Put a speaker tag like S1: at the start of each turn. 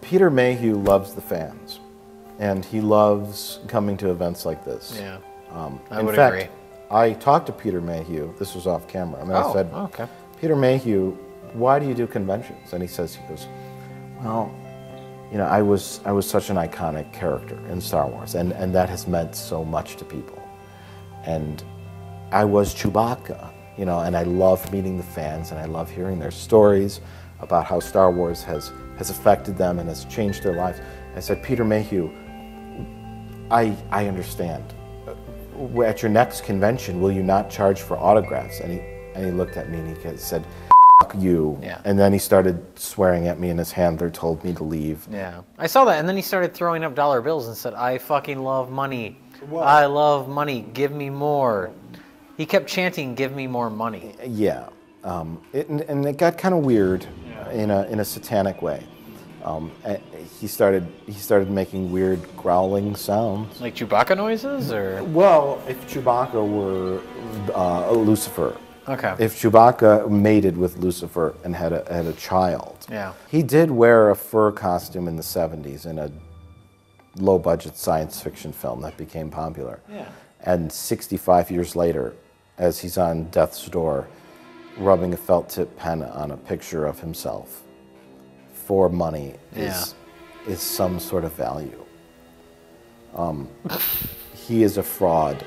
S1: Peter Mayhew loves the fans, and he loves coming to events like this.
S2: Yeah.
S1: Um,
S2: I
S1: in
S2: would
S1: fact,
S2: agree.
S1: I talked to Peter Mayhew. This was off camera. I mean, I
S2: Oh,
S1: said,
S2: okay.
S1: Peter Mayhew, why do you do conventions? And he says, he goes, well, you know, I was I was such an iconic character in Star Wars, and and that has meant so much to people. And I was Chewbacca, you know, and I love meeting the fans, and I love hearing their stories about how Star Wars has has affected them and has changed their lives. I said, Peter Mayhew, I I understand. Uh, At your next convention, will you not charge for autographs? And he and he looked at me and he said, "Fuck you."
S2: Yeah.
S1: And then he started swearing at me, and his handler told me to leave.
S2: Yeah, I saw that, and then he started throwing up dollar bills and said, "I fucking love money.
S1: Well-
S2: I love money. Give me more." He kept chanting, "Give me more money."
S1: Yeah, um, it, and, and it got kind of weird in a in a satanic way. Um, he started he started making weird growling sounds.
S2: Like Chewbacca noises, or
S1: Well, if Chewbacca were uh, Lucifer,
S2: okay,
S1: if Chewbacca mated with Lucifer and had a had a child,
S2: Yeah.
S1: he did wear a fur costume in the '70s in a low budget science fiction film that became popular.
S2: Yeah.
S1: And 65 years later, as he's on death's door, rubbing a felt tip pen on a picture of himself for money is, is some sort of value. Um, he is a fraud